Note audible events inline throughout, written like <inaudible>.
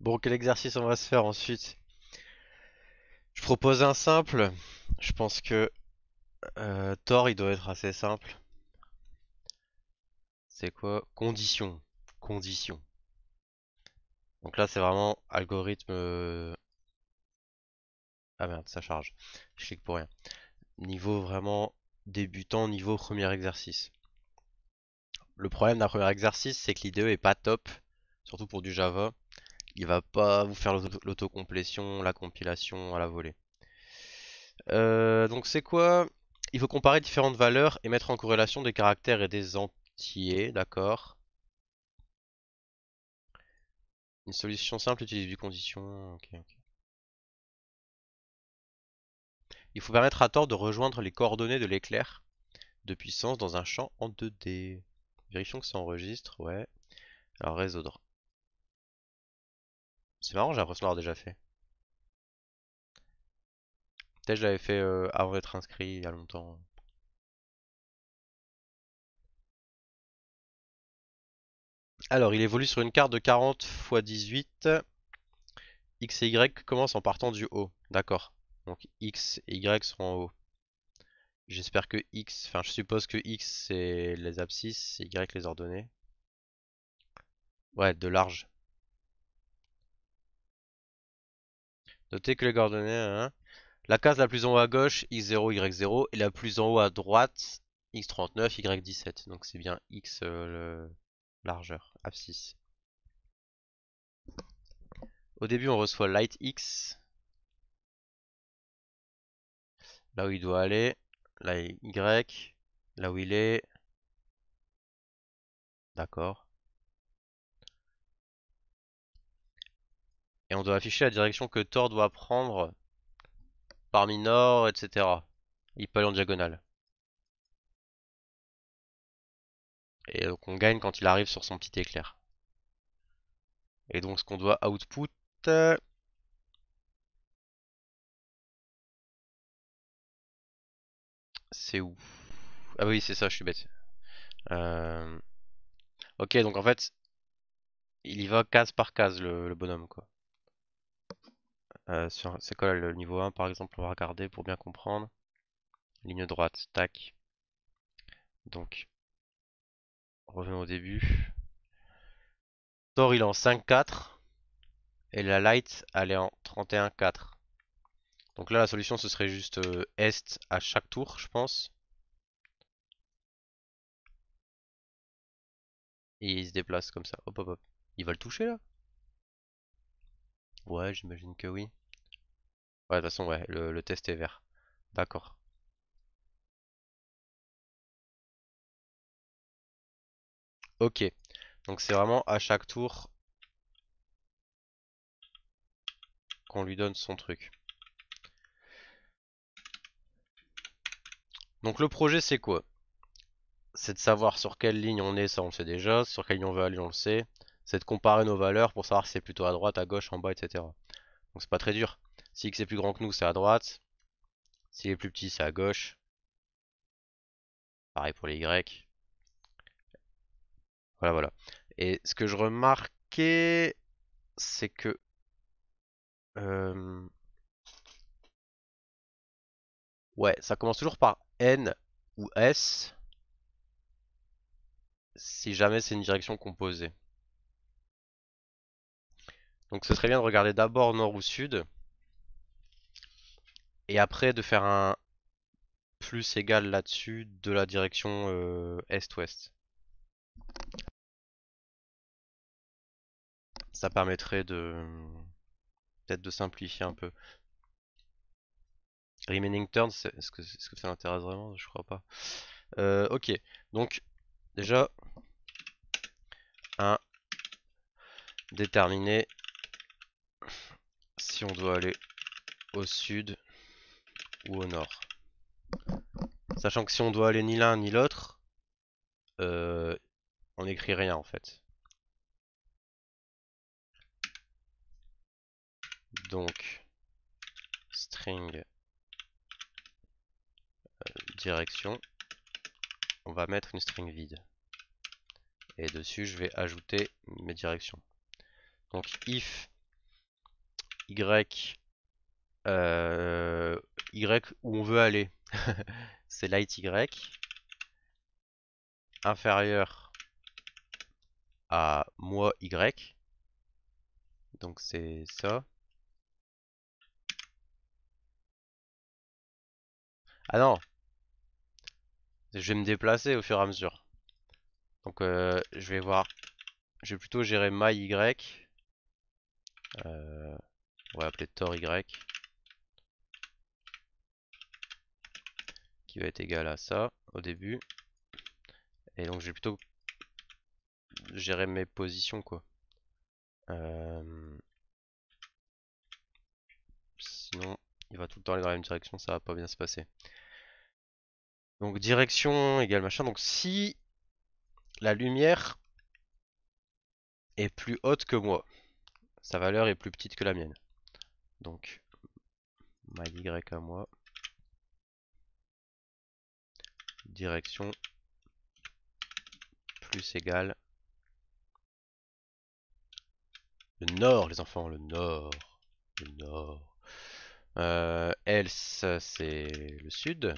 Bon, quel exercice on va se faire ensuite? Je propose un simple. Je pense que euh, Thor, il doit être assez simple. C'est quoi? Condition. Condition. Donc là, c'est vraiment algorithme. euh, Ah merde, ça charge. Je clique pour rien. Niveau vraiment débutant, niveau premier exercice. Le problème d'un premier exercice, c'est que l'IDE est pas top, surtout pour du Java. Il va pas vous faire l'auto- l'autocomplétion, la compilation à la volée. Euh, donc c'est quoi? Il faut comparer différentes valeurs et mettre en corrélation des caractères et des entiers, d'accord? Une solution simple utilise du condition. Il faut permettre à Thor de rejoindre les coordonnées de l'éclair de puissance dans un champ en 2D. Vérifions que ça enregistre, ouais. Alors résoudre. C'est marrant, j'ai l'impression de déjà fait. Peut-être je l'avais fait euh, avant d'être inscrit il y a longtemps. Alors, il évolue sur une carte de 40 x 18. X et Y commencent en partant du haut. D'accord. Donc X et Y sont en haut. J'espère que X, enfin je suppose que X c'est les abscisses et Y les ordonnées. Ouais, de large. Notez que les coordonnées, hein, la case la plus en haut à gauche, X0, Y0, et la plus en haut à droite, X39, Y17. Donc c'est bien X euh, le largeur, abscisse. Au début, on reçoit light X. Là où il doit aller. Là, Y. Là où il est. D'accord. Et on doit afficher la direction que Thor doit prendre parmi nord, etc. Il peut aller en diagonale. Et donc on gagne quand il arrive sur son petit éclair. Et donc ce qu'on doit output, c'est où? Ah oui, c'est ça, je suis bête. Euh, Ok, donc en fait, il y va case par case le, le bonhomme, quoi. C'est quoi le niveau 1 par exemple? On va regarder pour bien comprendre. Ligne droite, tac. Donc, revenons au début. Thor il est en 5-4 et la light elle est en 31-4. Donc là la solution ce serait juste euh, est à chaque tour je pense. Et il se déplace comme ça. Hop hop hop. Il va le toucher là? Ouais j'imagine que oui. Ouais de toute façon le test est vert. D'accord. Ok. Donc c'est vraiment à chaque tour qu'on lui donne son truc. Donc le projet c'est quoi? C'est de savoir sur quelle ligne on est, ça on le sait déjà, sur quelle ligne on veut aller on le sait. C'est de comparer nos valeurs pour savoir si c'est plutôt à droite, à gauche, en bas, etc. Donc c'est pas très dur. Si X est plus grand que nous, c'est à droite. S'il est plus petit, c'est à gauche. Pareil pour les Y. Voilà, voilà. Et ce que je remarquais, c'est que... euh, Ouais, ça commence toujours par N ou S. Si jamais c'est une direction composée. Donc ce serait bien de regarder d'abord nord ou sud. Et après de faire un plus égal là-dessus de la direction euh, est-ouest. Ça permettrait de peut-être de simplifier un peu. Remaining turns, est-ce que, est-ce que ça l'intéresse vraiment? Je crois pas. Euh, ok, donc déjà, un déterminer si on doit aller au sud ou au nord. Sachant que si on doit aller ni l'un ni l'autre, euh, on n'écrit rien en fait. Donc, string euh, direction, on va mettre une string vide. Et dessus, je vais ajouter mes directions. Donc, if Y, euh, Y où on veut aller. <laughs> c'est light Y inférieur à moi Y. Donc c'est ça. Ah non Je vais me déplacer au fur et à mesure. Donc euh, je vais voir. Je vais plutôt gérer my Y. Euh, on va appeler Tor Y. Qui va être égal à ça au début. Et donc je vais plutôt gérer mes positions quoi. Euh, sinon, il va tout le temps aller dans la même direction, ça va pas bien se passer. Donc direction égale machin. Donc si la lumière est plus haute que moi, sa valeur est plus petite que la mienne. Donc ma y à moi. Direction plus égale le nord, les enfants, le nord, le nord. Euh, else, c'est le sud.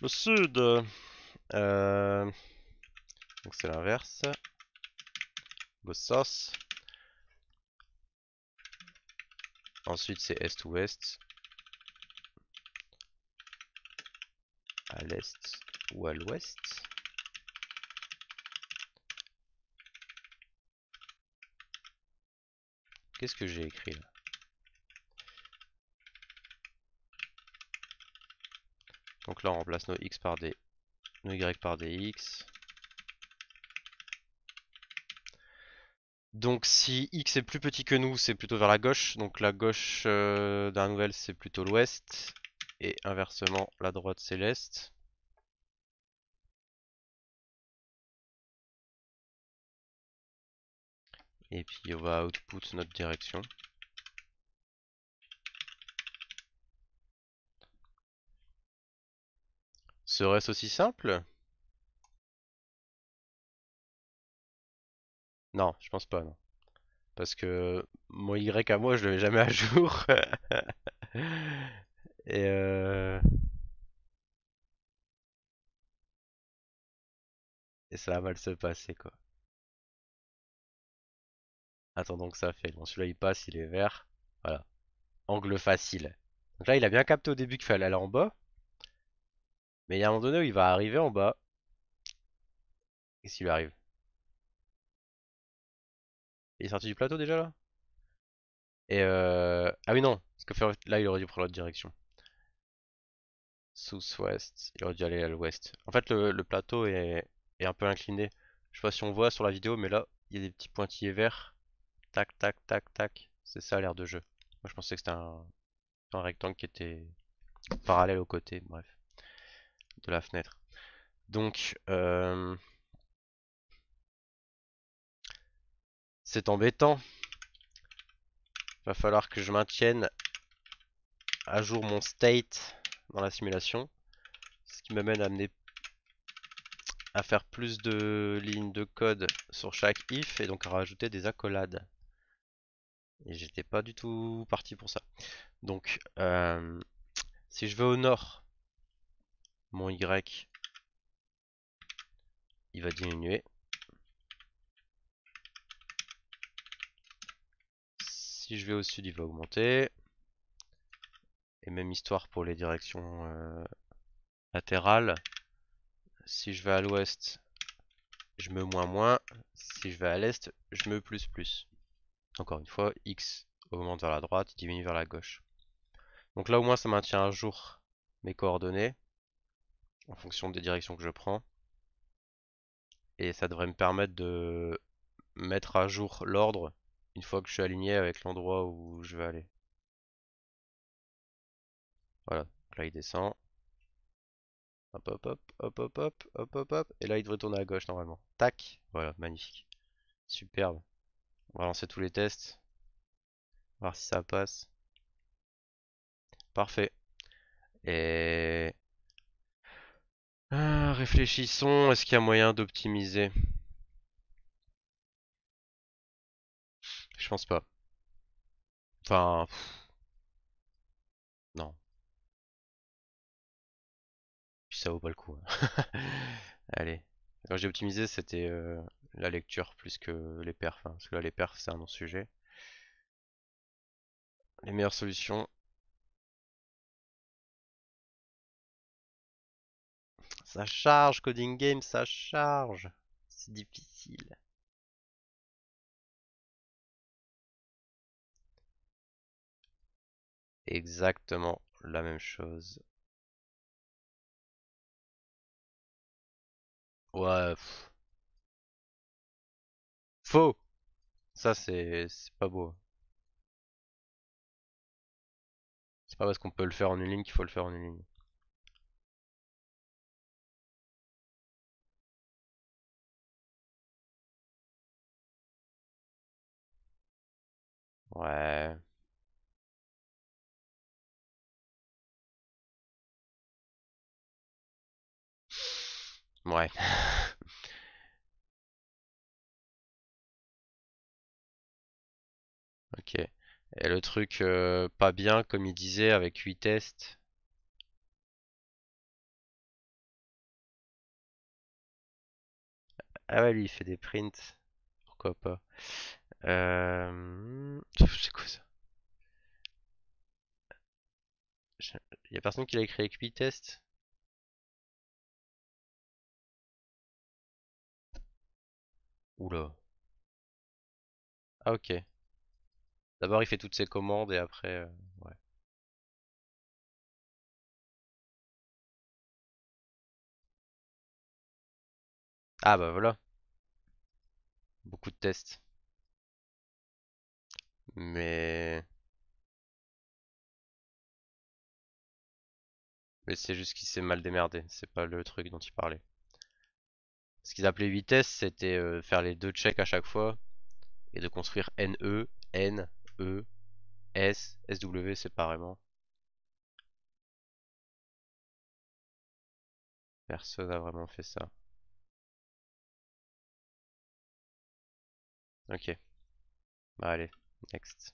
Le sud. Euh, donc c'est l'inverse. Gossas. Ensuite c'est est-ouest. À l'est ou à l'ouest. Qu'est-ce que j'ai écrit là? Donc là on remplace nos x par des nos y par des x. Donc si x est plus petit que nous, c'est plutôt vers la gauche. Donc la gauche euh, d'un nouvelle c'est plutôt l'ouest. Et inversement, la droite c'est l'est. Et puis on va output notre direction. Serait-ce aussi simple? Non, je pense pas, non. Parce que mon Y à moi, je le mets jamais à jour. <laughs> Et euh... Et ça va mal se passer, quoi. Attends donc ça fait. Bon, celui-là il passe, il est vert. Voilà. Angle facile. Donc là, il a bien capté au début qu'il fallait aller en bas. Mais il y a un moment donné où il va arriver en bas. Qui lui arrive? Il est sorti du plateau déjà là? Et euh... Ah oui non, parce que là il aurait dû prendre l'autre direction. South-ouest, il aurait dû aller à l'ouest. En fait le, plateau est... un peu incliné. Je sais pas si on voit sur la vidéo, mais là il y a des petits pointillés verts. Tac, tac, tac, tac. C'est ça l'air de jeu. Moi je pensais que c'était un... un rectangle qui était parallèle au côté, bref de la fenêtre. Donc, euh, c'est embêtant. Va falloir que je maintienne à jour mon state dans la simulation. Ce qui m'amène à amener à faire plus de lignes de code sur chaque if et donc à rajouter des accolades. Et j'étais pas du tout parti pour ça. Donc, euh, si je vais au nord, mon Y il va diminuer. Si je vais au sud, il va augmenter. Et même histoire pour les directions euh, latérales. Si je vais à l'ouest, je me moins moins. Si je vais à l'est, je me plus plus. Encore une fois, X augmente vers la droite, diminue vers la gauche. Donc là au moins ça maintient à jour mes coordonnées en fonction des directions que je prends. Et ça devrait me permettre de mettre à jour l'ordre une fois que je suis aligné avec l'endroit où je vais aller. Voilà, donc là il descend. Hop hop hop, hop hop hop, hop hop hop, et là il devrait tourner à gauche normalement. Tac, voilà, magnifique. Superbe. On va lancer tous les tests. Voir si ça passe. Parfait. Et ah, réfléchissons, est-ce qu'il y a moyen d'optimiser? Je pense pas. Enfin, non. Ça vaut pas le coup. hein. <laughs> Allez. Quand j'ai optimisé, c'était euh, la lecture plus que les perfs. hein, parce que là, les perfs, c'est un non-sujet. Les meilleures solutions. Ça charge, Coding Game, ça charge. C'est difficile. Exactement la même chose. Ouais, faux. Ça, c'est c'est pas beau. C'est pas parce qu'on peut le faire en une ligne qu'il faut le faire en une ligne. Ouais. Ouais. Ok. Et le truc euh, pas bien, comme il disait, avec 8 tests? Ah ouais, lui, il fait des prints. Pourquoi pas? Euh... C'est quoi ça? Il personne qui l'a écrit avec 8 tests? Oula. Ah ok. D'abord il fait toutes ses commandes et après... euh, ouais. Ah bah voilà. Beaucoup de tests. Mais... Mais c'est juste qu'il s'est mal démerdé. C'est pas le truc dont il parlait. Ce qu'ils appelaient 8 tests, c'était euh, faire les deux checks à chaque fois et de construire NE, N, E, S, SW séparément. Personne n'a vraiment fait ça. Ok. Bah allez, next.